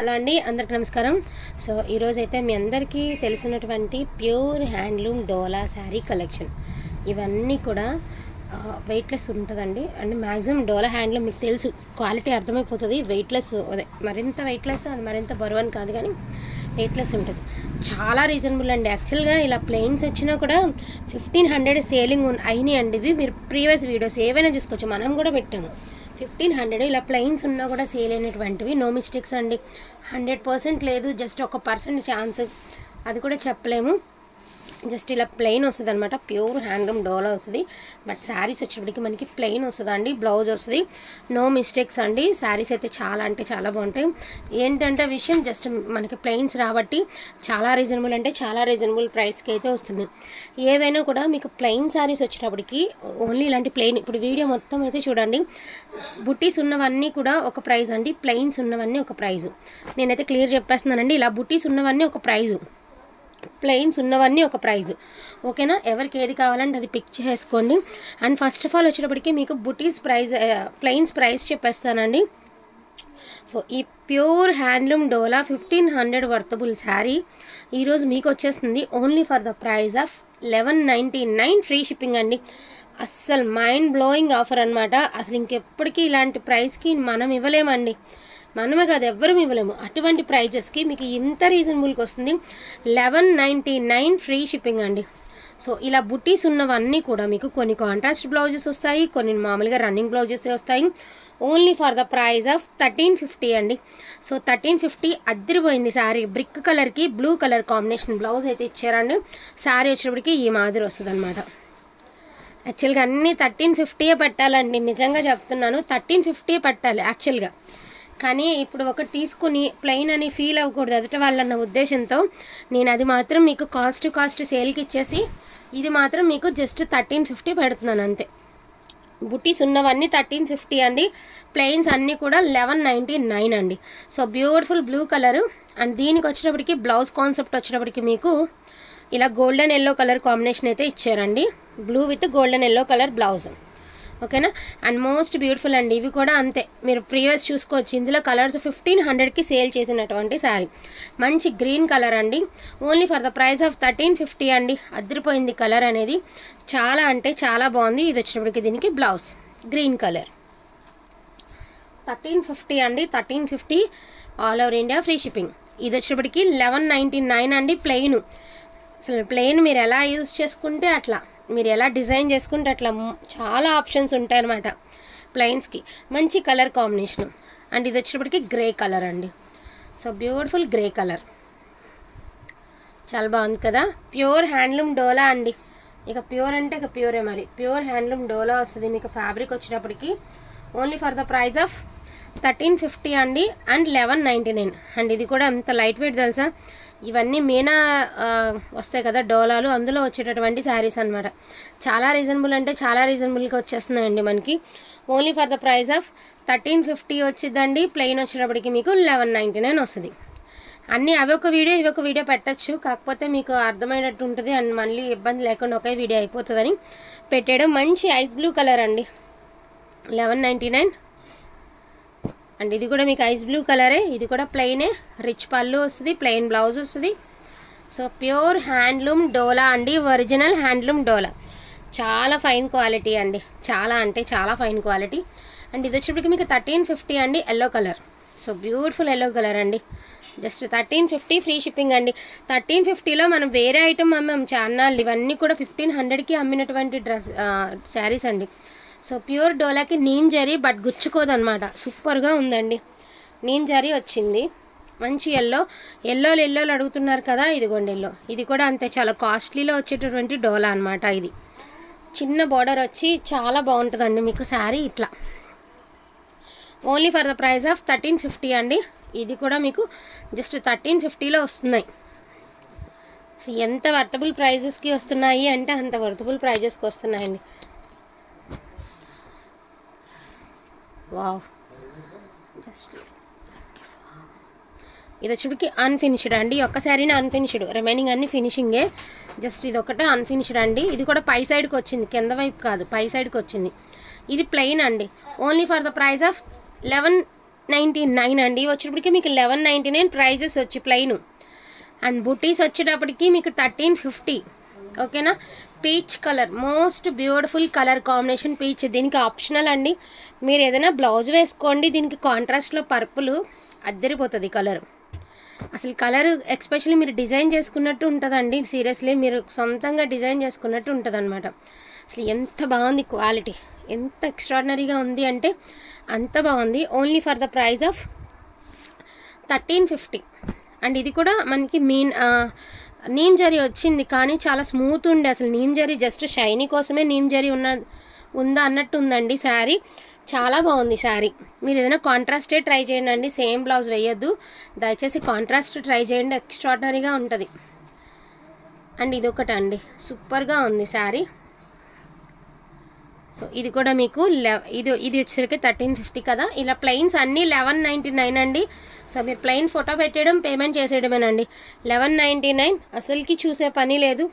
Hello అండి అందరికి నమస్కారం. సో ఈరోజైతే మీ అందరికీ తెలిసినటువంటి pure handloom Dola saree collection. ఇవన్నీ కూడా వెయిట్లెస్ ఉంటుందండి. అండ్ మ్యాక్సిమం డోలా హ్యాండ్లూమ్ మీకు తెలుసు క్వాలిటీ అర్థమైపోతుంది. వెయిట్లెస్ అదే మరింత వెయిట్లెస్ అది మరింత బరువు అని కాదు కానీ వెయిట్లెస్ ఉంటుంది. చాలా రీజనబుల్ అండి. యాక్చువల్గా ఇలా ప్లెయిన్స్ వచ్చినా కూడా ఫిఫ్టీన్ హండ్రెడ్ సేలింగ్ అయినాయి అండి ఇది. మీరు ప్రీవియస్ వీడియోస్ ఏవైనా చూసుకోవచ్చు. మనం కూడా పెట్టాము. Fifteen hundred. ఇలా ప్లెయిన్స్ ఉన్నా కూడా సేల్ అయినటువంటివి. నో మిస్టేక్స్ అండి. హండ్రెడ్ పర్సెంట్ లేదు. జస్ట్ ఒక పర్సెంట్ ఛాన్స్ అది కూడా చెప్పలేము. జస్ట్ ఇలా ప్లెయిన్ వస్తుంది అనమాట ప్యూర్ హ్యాండ్లూమ్ డోలా వస్తుంది. బట్ శారీస్ వచ్చేప్పటికి మనకి ప్లెయిన్ వస్తుంది బ్లౌజ్ వస్తుంది. నో మిస్టేక్స్ అండి. శారీస్ అయితే చాలా అంటే చాలా బాగుంటాయి. ఏంటంటే విషయం జస్ట్ మనకి ప్లెయిన్స్ రాబట్టి చాలా రీజనబుల్ అంటే చాలా రీజనబుల్ ప్రైస్కి అయితే వస్తుంది. ఏవైనా కూడా మీకు ప్లెయిన్ శారీస్ వచ్చేటప్పటికి ఓన్లీ ఇలాంటి ప్లెయిన్. ఇప్పుడు వీడియో మొత్తం అయితే చూడండి. బుట్టీస్ ఉన్నవన్నీ కూడా ఒక ప్రైజ్ అండి. ప్లెయిన్స్ ఉన్నవన్నీ ఒక ప్రైజ్ నేనైతే క్లియర్ చెప్పేస్తున్నానండి. ఇలా బుట్టీస్ ఉన్నవన్నీ ఒక ప్రైజు ప్లెయిన్స్ ఉన్నవన్నీ ఒక ప్రైజ్ ఓకేనా? ఎవరికి ఏది కావాలంటే అది పిక్ చేసుకోండి. అండ్ ఫస్ట్ ఆఫ్ ఆల్ వచ్చేటప్పటికి మీకు బుటీస్ ప్రైజ్ ప్లెయిన్స్ ప్రైస్ చెప్పేస్తానండి. సో ఈ pure handloom Dola fifteen hundred worthable saree ఈరోజు మీకు వచ్చేస్తుంది. Only for the price of eleven ninety nine free shipping అండి. అస్సలు మైండ్ బ్లోయింగ్ ఆఫర్ అనమాట అసలు ఇంకెప్పటికీ ఇలాంటి ప్రైస్కి మనం ఇవ్వలేమండి. మనమే కాదు ఎవ్వరం ఇవ్వలేము. అటువంటి ప్రైజెస్కి మీకు ఇంత రీజనబుల్కి వస్తుంది. Eleven ninety nine free shipping అండి. సో ఇలా బుట్టీస్ ఉన్నవన్నీ కూడా మీకు కొన్ని కాంట్రాస్ట్ బ్లౌజెస్ వస్తాయి కొన్ని మామూలుగా రన్నింగ్ బ్లౌజెస్ వస్తాయి. Only for the price of thirteen fifty అండి. సో థర్టీన్ ఫిఫ్టీ అద్దరిపోయింది శారీ. బ్రిక్ కలర్కి బ్లూ కలర్ కాంబినేషన్ బ్లౌజ్ అయితే ఇచ్చారండి. శారీ వచ్చినప్పటికీ ఈ మాదిరి వస్తుంది అనమాట యాక్చువల్గా అన్నీ థర్టీన్ ఫిఫ్టీయే పెట్టాలండి. నిజంగా చెప్తున్నాను థర్టీన్ ఫిఫ్టీయే పెట్టాలి యాక్చువల్గా. కానీ ఇప్పుడు ఒకటి తీసుకుని ప్లెయిన్ అని ఫీల్ అవ్వకూడదు. ఎదుట వాళ్ళన్న ఉద్దేశంతో నేను అది మాత్రం మీకు కాస్ట్ కాస్ట్ సేల్కి ఇచ్చేసి ఇది మాత్రం మీకు జస్ట్ థర్టీన్ ఫిఫ్టీ పెడుతున్నాను అంతే. బుటీస్ ఉన్నవన్నీ థర్టీన్ ఫిఫ్టీ అండి. ప్లెయిన్స్ అన్నీ కూడా లెవెన్ నైంటీ నైన్ అండి. So beautiful blue colour and దీనికి వచ్చినప్పటికి బ్లౌజ్ కాన్సెప్ట్ వచ్చినప్పటికి మీకు ఇలా గోల్డెన్ ఎల్లో కలర్ కాంబినేషన్ అయితే ఇచ్చారండి. Blue with golden yellow colour blouse ఓకేనా? అండ్ మోస్ట్ బ్యూటిఫుల్ అండి. ఇవి కూడా అంతే. మీరు ప్రీవియస్ చూసుకోవచ్చు. ఇందులో కలర్స్ ఫిఫ్టీన్ హండ్రెడ్కి సేల్ చేసినటువంటి శారీ మంచి గ్రీన్ కలర్ అండి. Only for the price of thirteen fifty అండి. అదిరిపోయింది కలర్ అనేది. చాలా అంటే చాలా బాగుంది. ఇది వచ్చినప్పటికి దీనికి blouse green colour thirteen fifty అండి. Thirteen fifty all over India free shipping ఇది వచ్చేటప్పటికి లెవెన్ నైంటీ నైన్ అండి ప్లెయిన్ అసలు ప్లెయిన్ మీరు ఎలా యూజ్ చేసుకుంటే అట్లా. మీరు ఎలా డిజైన్ చేసుకుంటే అట్లా చాలా ఆప్షన్స్ ఉంటాయి అనమాట ప్లెయిన్స్కి మంచి కలర్ కాంబినేషన్. అండ్ ఇది వచ్చేటప్పటికి గ్రే కలర్ అండి. So beautiful grey colour. చాలా బాగుంది కదా? ప్యూర్ హ్యాండ్లూమ్ డోలా అండి. ఇక ప్యూర్ అంటే ఇక ప్యూరే మరి. ప్యూర్ హ్యాండ్లూమ్ డోలా వస్తుంది. మీకు ఫ్యాబ్రిక్ వచ్చేటప్పటికి only for the price of thirteen fifty అండి. And eleven ninety nine. And ఇది కూడా అంత లైట్ వెయిట్ తెలుసా? ఇవన్నీ మీనా వస్తాయి కదా డోలాలు. అందులో వచ్చేటటువంటి శారీస్ అనమాట చాలా రీజనబుల్ అంటే చాలా రీజనబుల్గా వచ్చేస్తున్నాయండి మనకి. Only for the price of thirteen fifty వచ్చిందండి. ప్లెయిన్ వచ్చేటప్పటికి మీకు లెవెన్ నైంటీ నైన్ వస్తుంది. అన్నీ అవి ఒక వీడియో ఇవి ఒక వీడియో పెట్టచ్చు. కాకపోతే మీకు అర్థమైనట్టు ఉంటుంది అండ్ మళ్ళీ ఇబ్బంది లేకుండా ఒకే వీడియో అయిపోతుందని పెట్టాడు మంచి ఐస్ బ్లూ కలర్ అండి. లెవెన్ నైంటీ నైన్ అండ్ ఇది కూడా మీకు ఐస్ బ్లూ కలరే ఇది కూడా ప్లెయినే. రిచ్ పళ్ళు వస్తుంది ప్లెయిన్ బ్లౌజ్ వస్తుంది. సో ప్యూర్ హ్యాండ్లూమ్ డోలా అండి ఒరిజినల్ హ్యాండ్లూమ్ డోలా. చాలా ఫైన్ క్వాలిటీ అండి. చాలా అంటే చాలా ఫైన్ క్వాలిటీ. అండ్ ఇది వచ్చేప్పటికి మీకు థర్టీన్ ఫిఫ్టీ అండి yellow colour. So beautiful yellow colour అండి. Just thirteen fifty free shipping అండి. థర్టీన్ ఫిఫ్టీలో మనం వేరే ఐటమ్ అమ్మాం. చాన్నాళ్ళు ఇవన్నీ కూడా ఫిఫ్టీన్ హండ్రెడ్కి అమ్మినటువంటి డ్రెస్ శారీస్ అండి. సో ప్యూర్ డోలాకి నీమ్ జరీ బట్ గుచ్చుకోదనమాట సూపర్గా ఉందండి. నీమ్ జరీ వచ్చింది. మంచి ఎల్లో. ఎల్లోలు ఎల్లోలు అడుగుతున్నారు కదా ఇదిగోండి ఎల్లో. ఇది కూడా అంతే చాలా కాస్ట్లీలో వచ్చేటటువంటి డోలా అనమాట ఇది. చిన్న బార్డర్ వచ్చి చాలా బాగుంటుందండి మీకు శారీ ఇట్లా. Only for the price of thirteen fifty అండి. ఇది కూడా మీకు జస్ట్ థర్టీన్ ఫిఫ్టీలో వస్తున్నాయి. సో ఎంత వర్తబుల్ ప్రైజెస్కి వస్తున్నాయి అంటే అంత వర్తబుల్ ప్రైజెస్కి వస్తున్నాయండి. వావ్. జస్ట్ ఇది వచ్చేటికి అన్ఫినిష్డ్ అండి. ఒక్క శారీని అన్ఫినిష్డ్ రిమైనింగ్ అన్ని ఫినిషింగే జస్ట్ ఇది ఒకటే అన్ఫినిష్డ్ అండి. ఇది కూడా పై సైడ్కి వచ్చింది. కింద వైపు కాదు. పై సైడ్కి వచ్చింది. ఇది ప్లెయిన్ అండి. Only for the price of eleven ninety nine అండి. వచ్చేటప్పటికి మీకు లెవెన్ నైంటీ నైన్ ప్రైజెస్ వచ్చి ప్లెయిన్ అండ్ బుటీస్ వచ్చేటప్పటికి మీకు థర్టీన్ ఫిఫ్టీ ఓకేనా? Peach colour most beautiful colour combination peach. దీనికి ఆప్షనల్ అండి. మీరు ఏదైనా బ్లౌజ్ వేసుకోండి దీనికి కాంట్రాస్ట్లో పర్పుల్ అద్దరిపోతుంది కలర్. అసలు కలర్ ఎక్స్పెషల్లీ మీరు డిజైన్ చేసుకున్నట్టు ఉంటుందండి. సీరియస్లీ మీరు సొంతంగా డిజైన్ చేసుకున్నట్టు ఉంటుంది అనమాట అసలు ఎంత బాగుంది క్వాలిటీ. ఎంత ఎక్స్ట్రాడినరీగా ఉంది అంటే అంత బాగుంది. Only for the price of thirteen fifty. And ఇది కూడా మనకి మీన్ నీమ్ జరీ వచ్చింది కానీ చాలా స్మూత్ ఉండే అసలు. నీమ్ జరీ జస్ట్ షైనీ కోసమే నీమ్ జరీ ఉన్న ఉందా అన్నట్టు ఉందండి శారీ. చాలా బాగుంది శారీ. మీరు ఏదైనా కాంట్రాస్టే ట్రై చేయండి అండి సేమ్ బ్లౌజ్ వేయొద్దు. దయచేసి కాంట్రాస్ట్ ట్రై చేయండి. ఎక్స్ట్రాడినరీగా ఉంటుంది. అండ్ ఇది ఒకటి అండి. సూపర్గా ఉంది శారీ. సో ఇది కూడా మీకు లెవ్ ఇది ఇది వచ్చేసరికి థర్టీన్ ఫిఫ్టీ కదా. ఇలా ప్లెయిన్స్ అన్నీ లెవెన్ నైంటీ నైన్ అండి. సో మీరు ప్లెయిన్ ఫోటో పెట్టడం పేమెంట్ చేసేయడమేనండి. లెవెన్ నైంటీ నైన్ అసలుకి చూసే పని లేదు.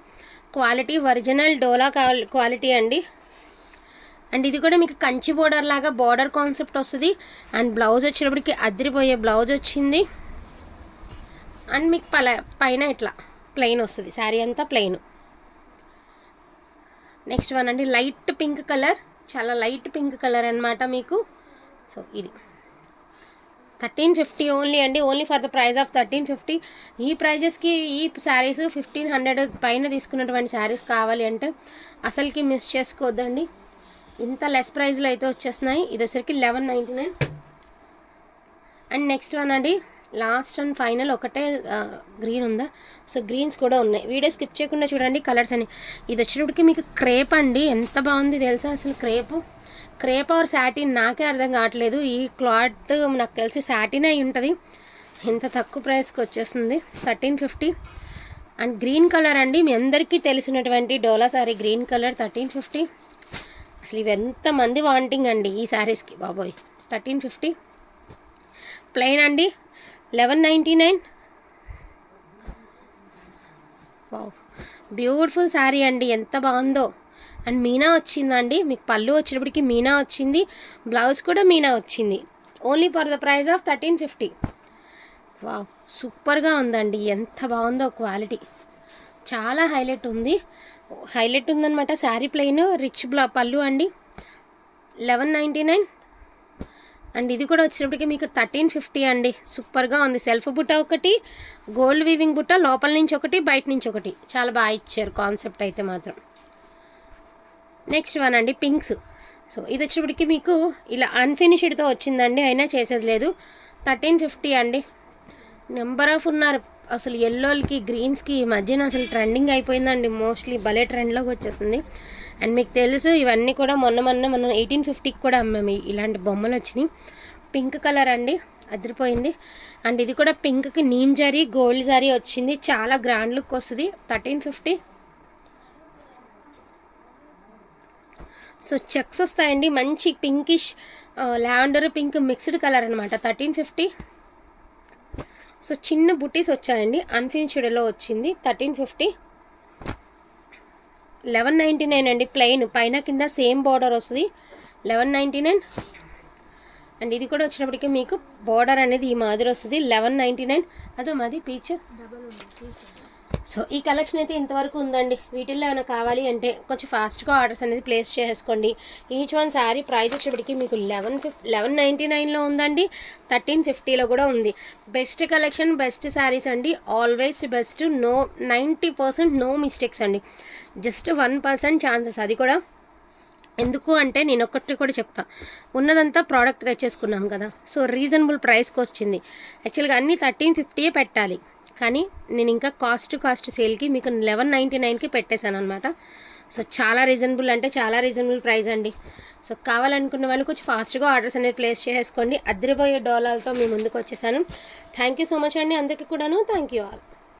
క్వాలిటీ ఒరిజినల్ డోలా క్వాలిటీ అండి. అండ్ ఇది కూడా మీకు కంచి బోర్డర్ లాగా బోర్డర్ కాన్సెప్ట్ వస్తుంది. అండ్ బ్లౌజ్ వచ్చేటప్పటికి అదిరిపోయే బ్లౌజ్ వచ్చింది. అండ్ మీకు పల పైన ఇట్లా ప్లెయిన్ వస్తుంది. శారీ అంతా ప్లెయిన్ నెక్స్ట్ వన్ అండి లైట్ పింక్ కలర్ చాలా లైట్ పింక్ కలర్ అనమాట మీకు. సో ఇది. థర్టీన్ ఫిఫ్టీ ఓన్లీ అండి. Only for the price of thirteen fifty. ఈ ప్రైజెస్కి ఈ శారీస్ ఫిఫ్టీన్ హండ్రెడ్ పైన తీసుకున్నటువంటి శారీస్ కావాలి అంటే అసలుకి మిస్ చేసుకోవద్దండి. ఇంత లెస్ ప్రైస్లో అయితే వచ్చేస్తున్నాయి. ఇది వచ్చరికి eleven ninety nine and next one అండి. లాస్ట్ అండ్ ఫైనల్ ఒకటే గ్రీన్ ఉందా? సో గ్రీన్స్ కూడా ఉన్నాయి. వీడియో స్కిప్ చేయకుండా చూడండి కలర్స్ అని. ఇది వచ్చేటప్పటికి మీకు క్రేప్ అండి. ఎంత బాగుంది తెలుసా అసలు క్రేపు క్రేప్ ఆర్ శాటిన్ నాకే అర్థం కావట్లేదు. ఈ క్లాత్ నాకు తెలిసి శాటిన్ అయి ఉంటుంది. ఇంత తక్కువ ప్రైస్కి వచ్చేస్తుంది. Thirteen fifty. And green colour అండి. మీ అందరికీ తెలిసినటువంటి Dola saree green colour thirteen fifty. అసలు ఇవి ఎంతమంది వాంటింగ్ అండి ఈ శారీస్కి బాబోయ్. Thirteen fifty. ప్లెయిన్ అండి. Eleven ninety nine. Wow. Beautiful saree అండి. ఎంత బాగుందో. అండ్ మీనా వచ్చిందండి. మీకు పళ్ళు వచ్చేటప్పటికి మీనా వచ్చింది. బ్లౌజ్ కూడా మీనా వచ్చింది. Only for the price of thirteen fifty wow సూపర్గా ఉందండి. ఎంత బాగుందో క్వాలిటీ చాలా హైలైట్ ఉంది. హైలైట్ ఉందన్నమాట శారీ ప్లెయిన్ రిచ్ బ్లా పళ్ళు అండి. లెవెన్ నైంటీ నైన్ అండ్ ఇది కూడా వచ్చినప్పటికీ మీకు థర్టీన్ ఫిఫ్టీ అండి. సూపర్గా ఉంది. సెల్ఫ్ బుట్ట ఒకటి గోల్డ్ వీవింగ్ బుట్ట లోపల నుంచి ఒకటి బయట నుంచి ఒకటి. చాలా బాగా ఇచ్చారు కాన్సెప్ట్ అయితే మాత్రం. నెక్స్ట్ వన్ అండి పింక్స్. సో ఇది వచ్చేప్పటికి మీకు ఇలా అన్ఫినిష్డ్తో వచ్చిందండి అయినా చేసేది లేదు. థర్టీన్ ఫిఫ్టీ అండి. నెంబర్ ఆఫ్ ఉన్నారు. అసలు ఎల్లోలకి గ్రీన్స్కి ఈ మధ్యన అసలు ట్రెండింగ్ అయిపోయిందండి. మోస్ట్లీ భలే ట్రెండ్లోకి వచ్చేసింది. అండ్ మీకు తెలుసు ఇవన్నీ కూడా మొన్న మొన్న మనం ఎయిటీన్ ఫిఫ్టీకి కూడా అమ్మాము. ఇలాంటి బొమ్మలు వచ్చినాయి. పింక్ కలర్ అండి. అదిరిపోయింది. అండ్ ఇది కూడా పింక్కి నీమ్ జరీ గోల్డ్ జరీ వచ్చింది. చాలా గ్రాండ్ లుక్ వస్తుంది. థర్టీన్ ఫిఫ్టీ సో చెక్స్ వస్తాయండి. మంచి pinkish lavender pink mixed colour అనమాట థర్టీన్ ఫిఫ్టీ సో చిన్న బుటీస్ వచ్చాయండి. అన్ఫినిష్డ్లో వచ్చింది. Thirteen fifty eleven ninety nine అండి ప్లెయిన్ పైన కింద సేమ్ బార్డర్ వస్తుంది. లెవెన్ నైంటీ నైన్ అండ్ ఇది కూడా వచ్చినప్పటికీ మీకు బార్డర్ అనేది ఈ మాదిరి వస్తుంది. లెవెన్ నైంటీ నైన్ అదో మాది పీచ్ సో ఈ కలెక్షన్ అయితే ఇంతవరకు ఉందండి. వీటిల్లో ఏమైనా కావాలి అంటే కొంచెం ఫాస్ట్గా ఆర్డర్స్ అనేది ప్లేస్ చేసుకోండి. ఈచ్ వన్ శారీ ప్రైస్ వచ్చేప్పటికి మీకు లెవెన్ ఫిఫ్ లెవెన్ నైంటీ నైన్లో ఉందండి. థర్టీన్ ఫిఫ్టీలో కూడా ఉంది. బెస్ట్ కలెక్షన్ బెస్ట్ శారీస్ అండి. Always best no ninety percent no mistakes అండి. జస్ట్ వన్ పర్సెంట్ ఛాన్సెస్ అది కూడా. ఎందుకు అంటే నేను ఒక్కటి కూడా చెప్తా. ఉన్నదంతా ప్రోడక్ట్ తెచ్చేసుకున్నాం కదా. సో రీజనబుల్ ప్రైస్కి వచ్చింది. యాక్చువల్గా అన్నీ థర్టీన్ ఫిఫ్టీయే పెట్టాలి. కానీ నేను ఇంకా కాస్ట్ కాస్ట్ సేల్కి మీకు లెవెన్ నైంటీ నైన్కి పెట్టేశాను అనమాట సో చాలా రీజనబుల్ అంటే చాలా రీజనబుల్ ప్రైస్ అండి. సో కావాలనుకున్న వాళ్ళు కొంచెం ఫాస్ట్గా ఆర్డర్స్ అనేది ప్లేస్ చేసుకోండి. అద్దరిపోయే డోలాలతో మీ ముందుకు వచ్చేసాను. థ్యాంక్ యూ సో మచ్ అండి. అందరికీ కూడాను థ్యాంక్ యూ ఆల్